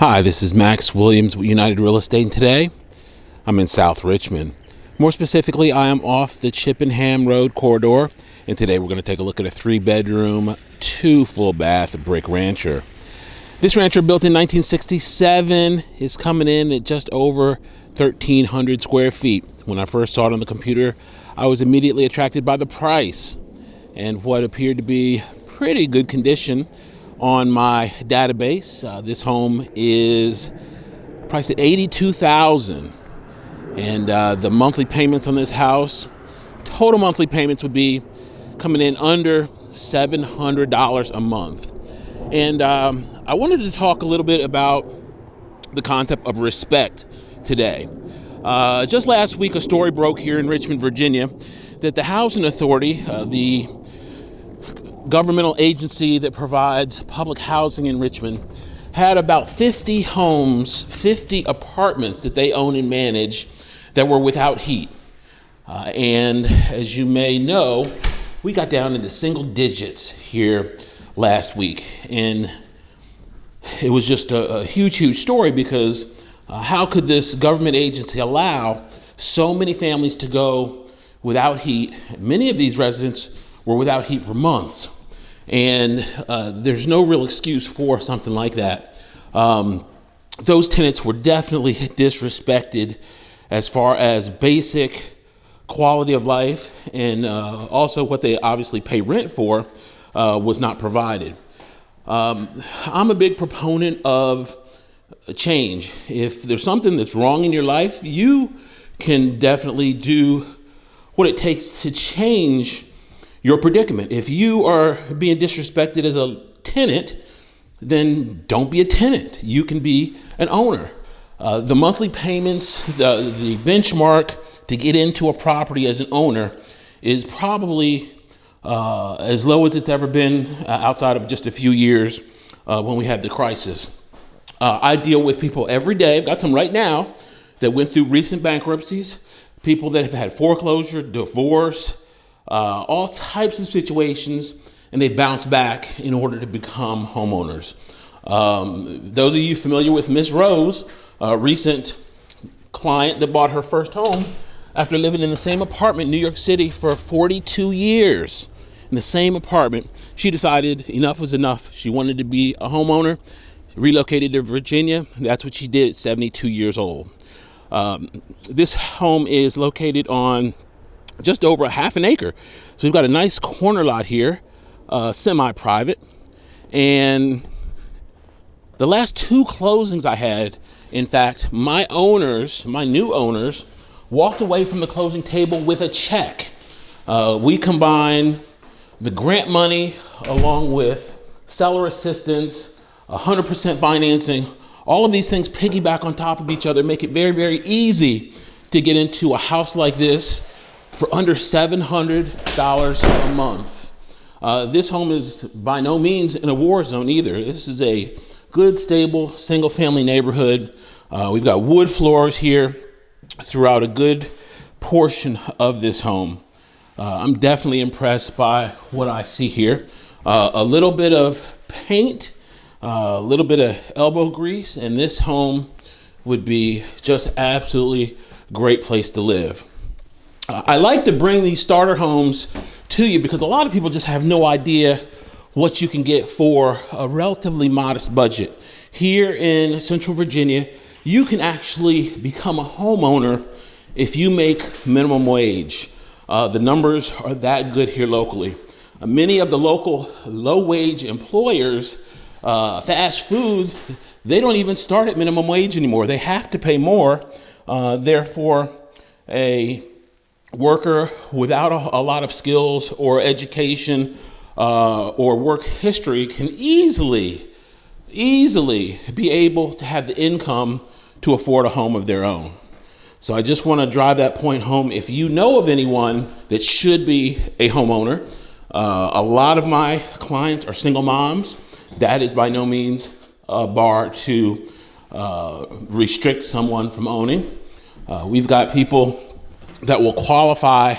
Hi, this is Max Williams with United Real Estate, and today I'm in South Richmond. More specifically, I am off the Chippenham Road corridor, and today we're going to take a look at a three bedroom, two full bath brick rancher. This rancher, built in 1967, is coming in at just over 1,300 square feet. When I first saw it on the computer, I was immediately attracted by the price and what appeared to be pretty good condition on my database. Uh, this home is priced at 82000 and uh, the monthly payments on this house, total monthly payments would be coming in under $700 a month. And um, I wanted to talk a little bit about the concept of respect today. Uh, just last week, a story broke here in Richmond, Virginia, that the Housing Authority, uh, the governmental agency that provides public housing in Richmond had about 50 homes, 50 apartments that they own and manage that were without heat. Uh, and as you may know, we got down into single digits here last week. And it was just a, a huge, huge story because uh, how could this government agency allow so many families to go without heat? Many of these residents were without heat for months. And uh, there's no real excuse for something like that. Um, those tenants were definitely disrespected as far as basic quality of life and uh, also what they obviously pay rent for uh, was not provided. Um, I'm a big proponent of change. If there's something that's wrong in your life, you can definitely do what it takes to change your predicament. If you are being disrespected as a tenant, then don't be a tenant. You can be an owner. Uh, the monthly payments, the, the benchmark to get into a property as an owner is probably uh, as low as it's ever been uh, outside of just a few years uh, when we had the crisis. Uh, I deal with people every day, I've got some right now, that went through recent bankruptcies, people that have had foreclosure, divorce, uh, all types of situations, and they bounce back in order to become homeowners. Um, those of you familiar with Miss Rose, a recent client that bought her first home after living in the same apartment in New York City for 42 years. In the same apartment, she decided enough was enough. She wanted to be a homeowner, relocated to Virginia. That's what she did at 72 years old. Um, this home is located on just over a half an acre. So we've got a nice corner lot here, uh, semi-private. And the last two closings I had, in fact, my owners, my new owners, walked away from the closing table with a check. Uh, we combine the grant money along with seller assistance, 100% financing. All of these things piggyback on top of each other, make it very, very easy to get into a house like this for under $700 a month. Uh, this home is by no means in a war zone either. This is a good, stable, single family neighborhood. Uh, we've got wood floors here throughout a good portion of this home. Uh, I'm definitely impressed by what I see here. Uh, a little bit of paint, uh, a little bit of elbow grease, and this home would be just absolutely great place to live. I like to bring these starter homes to you because a lot of people just have no idea what you can get for a relatively modest budget. Here in Central Virginia, you can actually become a homeowner if you make minimum wage. Uh, the numbers are that good here locally. Uh, many of the local low wage employers, uh, fast food, they don't even start at minimum wage anymore. They have to pay more. Uh, therefore, a worker without a, a lot of skills or education uh, or work history can easily, easily be able to have the income to afford a home of their own. So I just want to drive that point home. If you know of anyone that should be a homeowner, uh, a lot of my clients are single moms. That is by no means a bar to uh, restrict someone from owning. Uh, we've got people that will qualify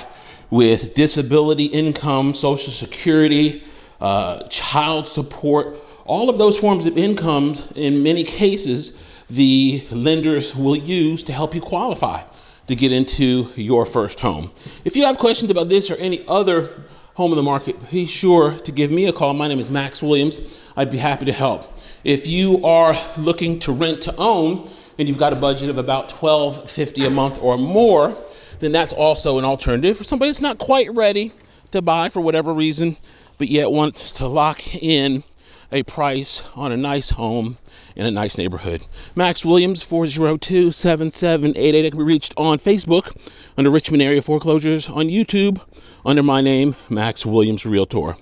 with disability income, Social Security, uh, child support, All of those forms of incomes, in many cases, the lenders will use to help you qualify to get into your first home. If you have questions about this or any other home in the market, be sure to give me a call. My name is Max Williams. I'd be happy to help. If you are looking to rent to own and you've got a budget of about $12.50 a month or more, then that's also an alternative for somebody that's not quite ready to buy for whatever reason, but yet wants to lock in a price on a nice home in a nice neighborhood. Max Williams, 402 7788. can be reached on Facebook under Richmond Area Foreclosures, on YouTube under my name, Max Williams Realtor.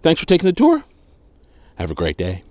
Thanks for taking the tour. Have a great day.